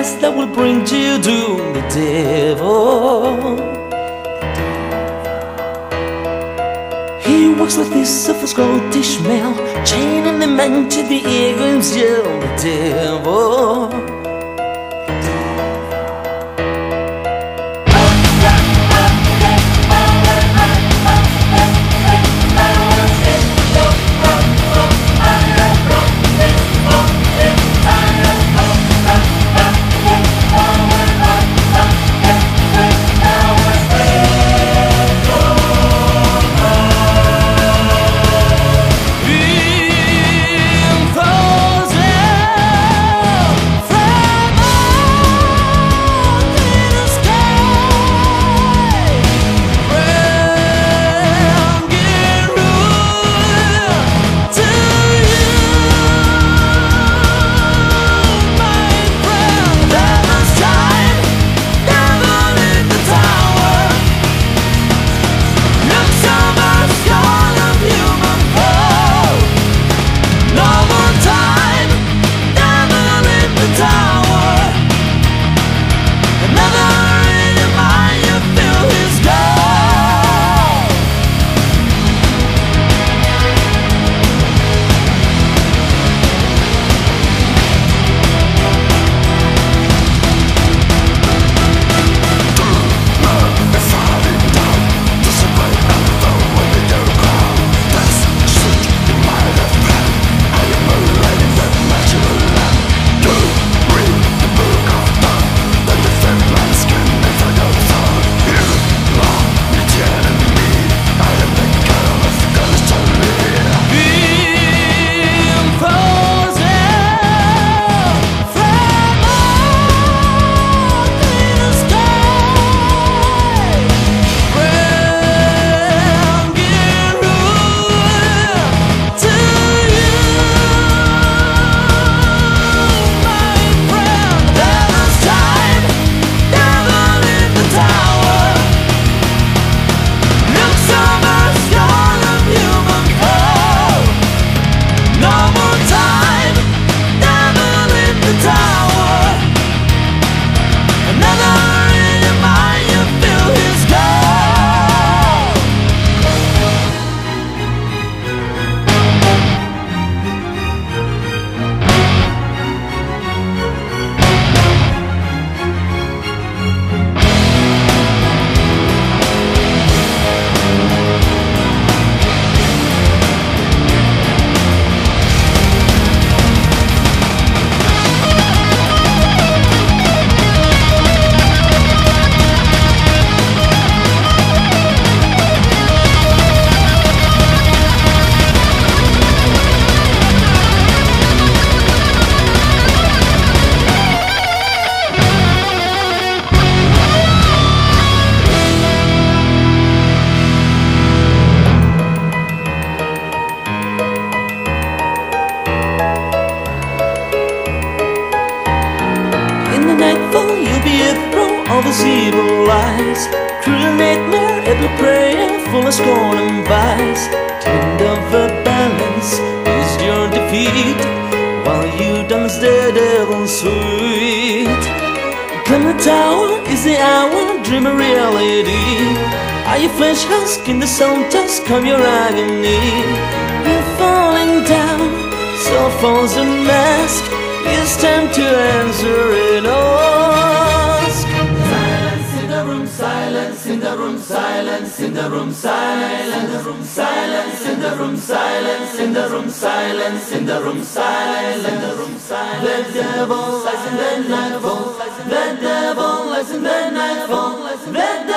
that will bring you to the devil. He walks like this of Scottish male, chaining the man to the eagle's jail, the devil. Evil lies. Cruel nightmare, every prayer full of scorn and vice. Tend of a balance is your defeat While you dance the devil's sweet. The tower is the hour, dream a reality? Are you flesh husk in the sun, just come your agony? You're falling down, so falls the mask. It's time to answer it all silence in the room, silence in the room, silence in the room, silence in the room, silence in the room, silence in the room, silence. Devil lies in the nightfall, the devil lies in the nightfall,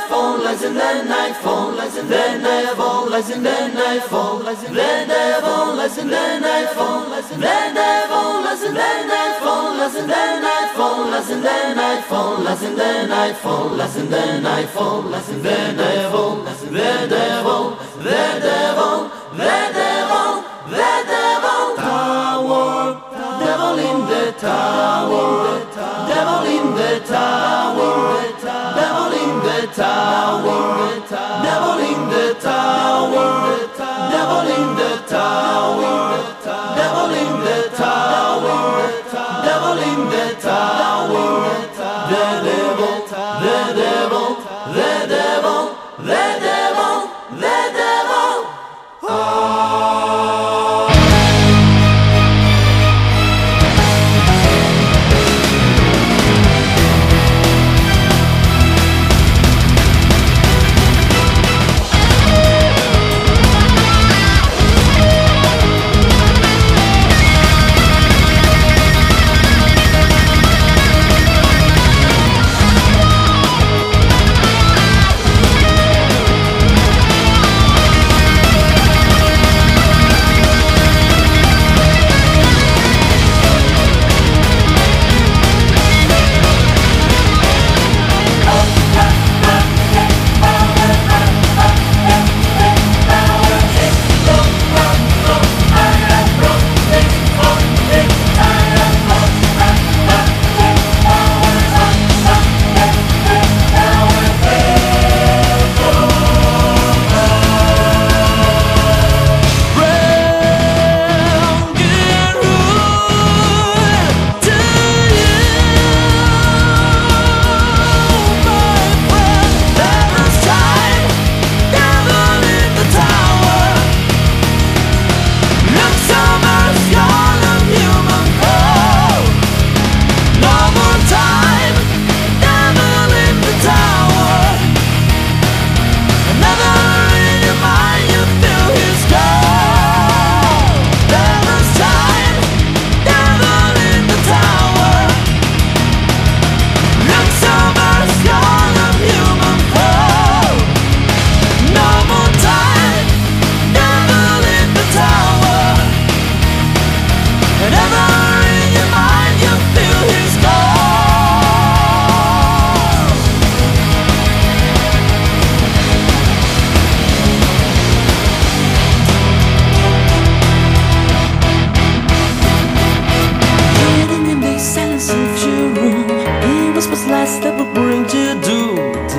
the nightfall, lies in the nightfall, lies in the nightfall, lies in the nightfall, lies in the devil lies in the nightfall, the devil lies in the nightfall, lies in the nightfall, lies in the nightfall, lies in the nightfall, lies in the nightfall, lies in the devil, the devil, the devil,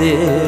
耶。